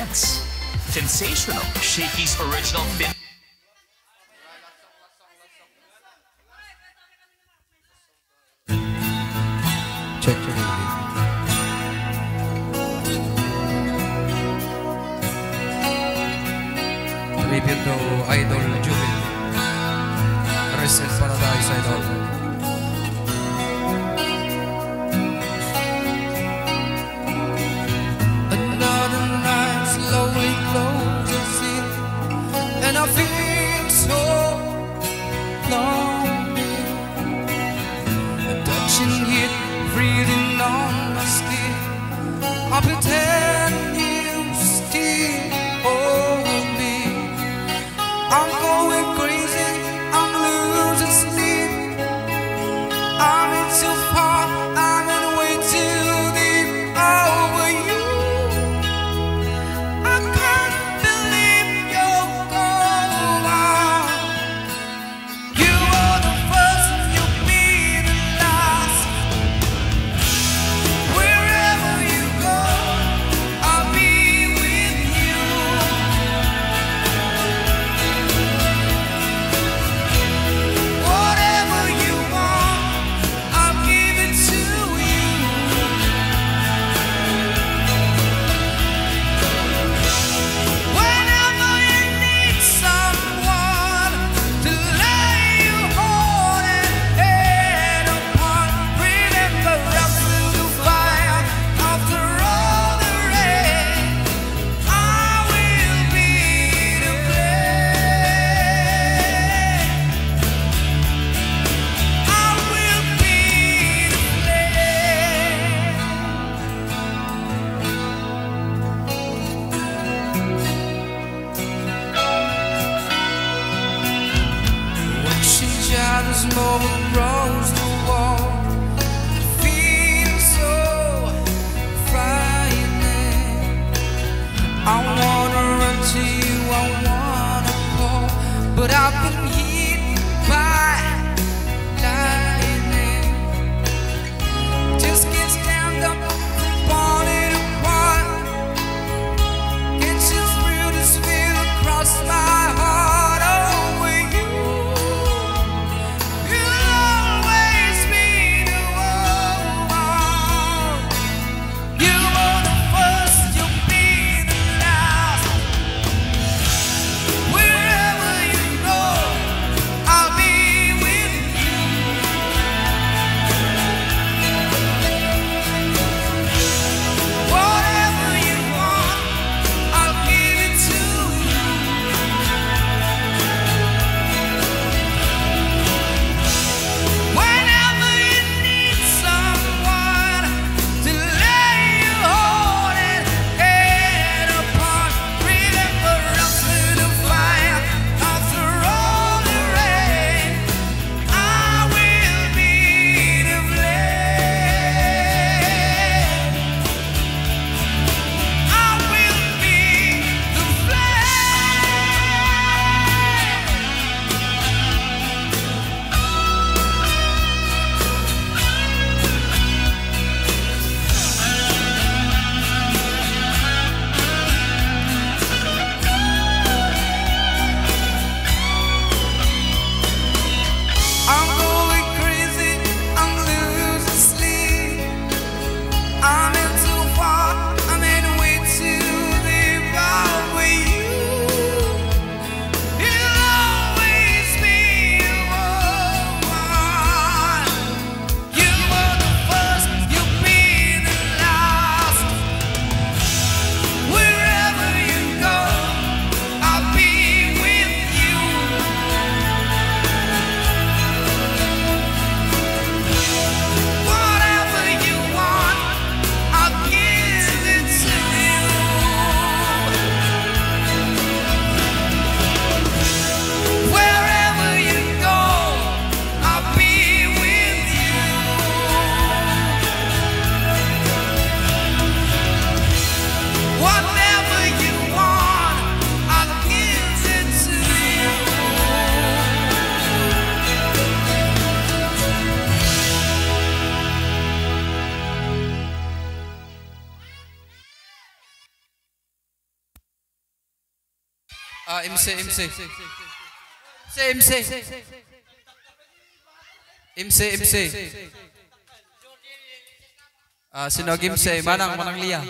Intense. Sensational. Shaky's original fin. Check your name. Tribute to Idol Jovit. Rest in Paradise Idol. more इमसे इमसे इमसे इमसे इमसे इमसे सिनोगिम से मानंग मानंग लिया